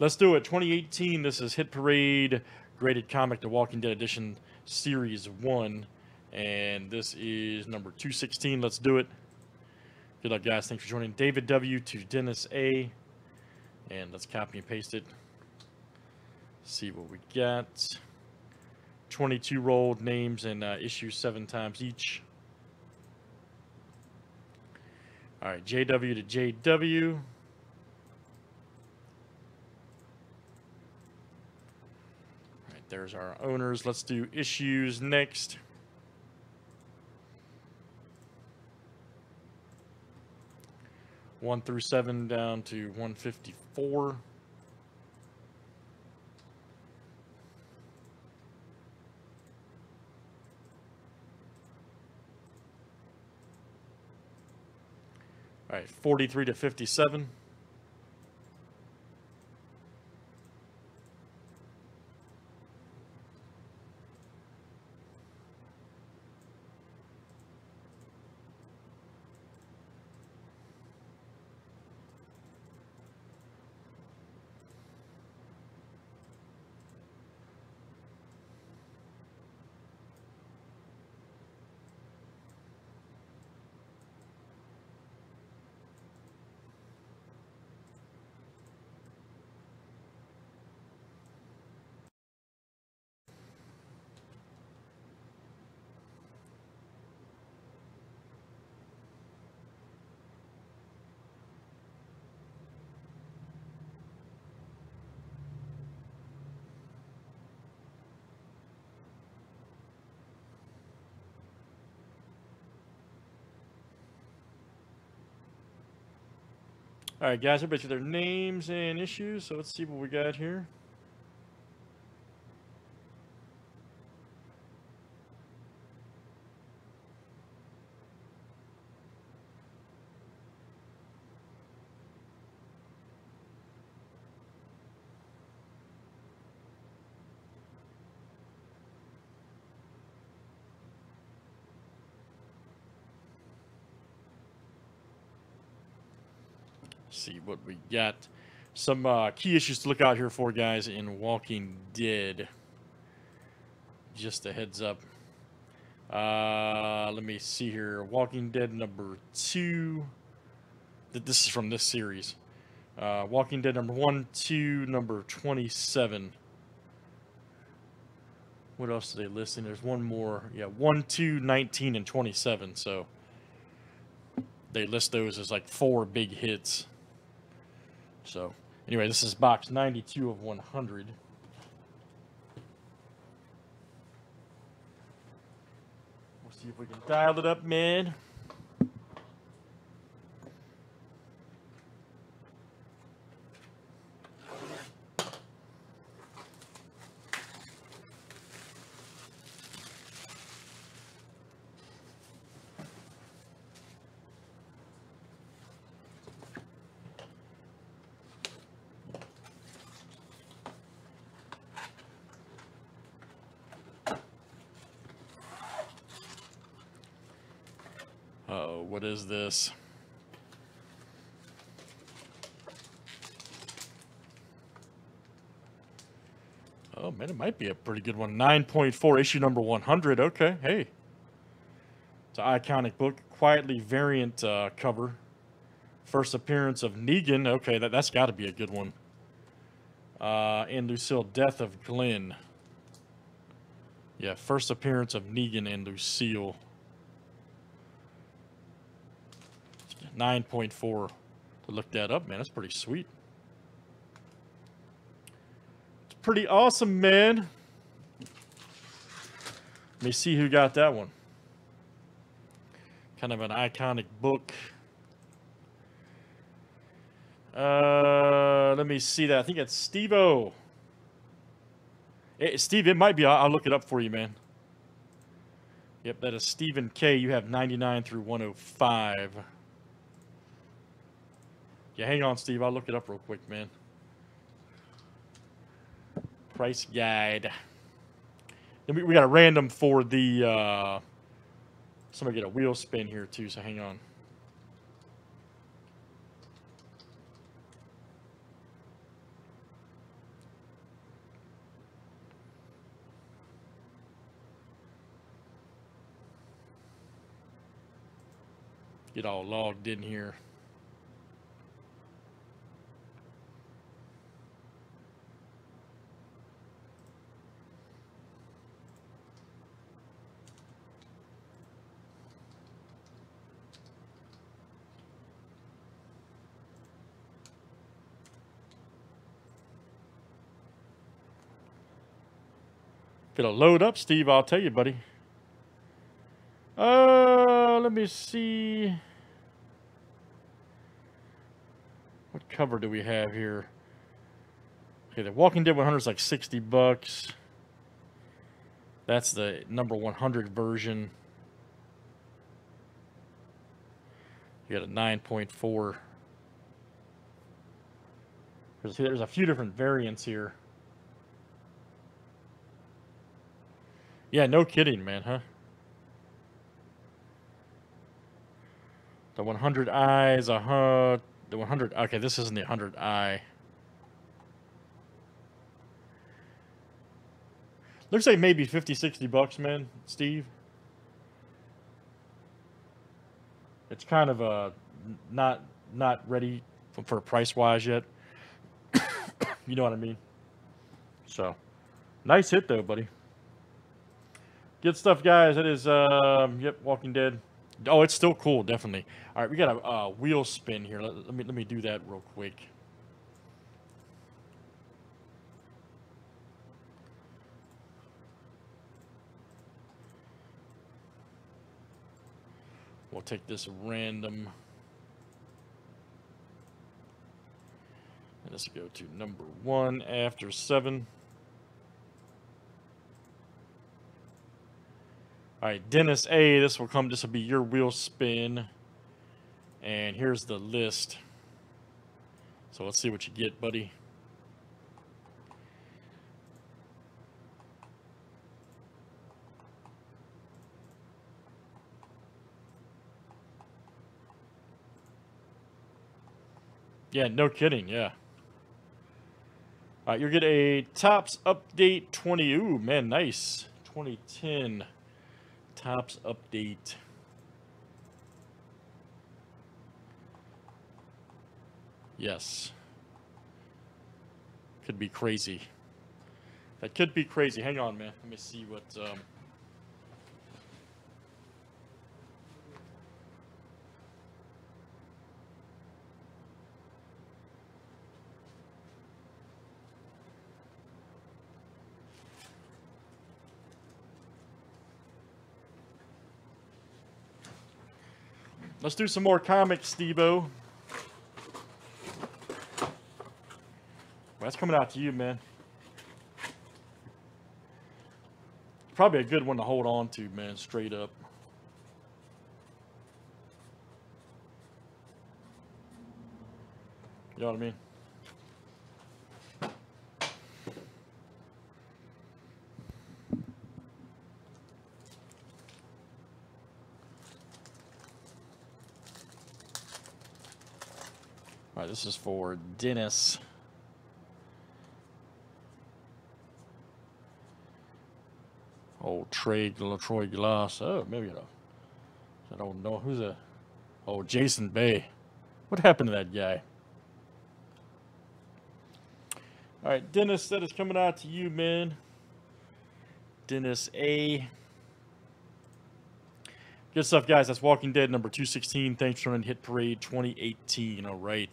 Let's do it. 2018. This is Hit Parade Graded Comic The Walking Dead Edition Series 1. And this is number 216. Let's do it. Good luck, guys. Thanks for joining. David W. to Dennis A. And let's copy and paste it. See what we got. 22 rolled names and uh, issues seven times each. All right, JW to JW. All right, there's our owners. Let's do issues next. One through seven down to 154. All right, 43 to 57. All right, guys, everybody their names and issues. So let's see what we got here. See what we got. Some uh, key issues to look out here for, guys, in Walking Dead. Just a heads up. Uh, let me see here. Walking Dead number two. This is from this series. Uh, Walking Dead number one, two, number 27. What else are they list? listing? There's one more. Yeah, 1, 2, 19, and 27. So they list those as like four big hits. So anyway, this is box 92 of 100. We'll see if we can dial it up, man. Oh, what is this? Oh man, it might be a pretty good one. 9.4, issue number 100. Okay, hey. It's an iconic book. Quitely variant uh, cover. First appearance of Negan. Okay, that, that's got to be a good one. Uh, and Lucille, Death of Glenn. Yeah, first appearance of Negan and Lucille. 9.4 to look that up, man. That's pretty sweet. It's pretty awesome, man. Let me see who got that one. Kind of an iconic book. Uh, let me see that. I think it's Steve-O. Hey, Steve, it might be. I'll, I'll look it up for you, man. Yep, that is Stephen K. You have 99 through 105. Yeah, hang on, Steve. I'll look it up real quick, man. Price guide. Then we, we got a random for the. Uh, somebody get a wheel spin here, too, so hang on. get all logged in here. It'll load up, Steve, I'll tell you, buddy. Uh, let me see. What cover do we have here? Okay, the Walking Dead 100 is like 60 bucks. That's the number 100 version. You got a 9.4. There's, there's a few different variants here. Yeah, no kidding, man, huh? The 100 eyes, uh huh. The 100. Okay, this isn't the 100 eye. Looks like maybe 50, 60 bucks, man, Steve. It's kind of a not not ready for, for price wise yet. you know what I mean? So, nice hit though, buddy. Good stuff, guys. That is, um, yep, Walking Dead. Oh, it's still cool, definitely. All right, we got a uh, wheel spin here. Let, let, me let me do that real quick. We'll take this random. And let's go to number one after seven. All right, Dennis A, this will come, this will be your wheel spin. And here's the list. So let's see what you get, buddy. Yeah, no kidding, yeah. All right, you'll get a Topps Update 20. Ooh, man, nice. 2010. Topps update. Yes. Could be crazy. That could be crazy. Hang on, man. Let me see what... Um, Let's do some more comics, Steve-O. That's coming out to you, man. Probably a good one to hold on to, man, straight up. You know what I mean? All right, this is for Dennis. Oh, Trey La Troy Glaus. Oh, maybe I don't know who's a. Oh, Jason Bay. What happened to that guy? All right, Dennis, that is coming out to you, man. Dennis A. Good stuff, guys. That's Walking Dead number 216. Thanks for running Hit Parade 2018. All right.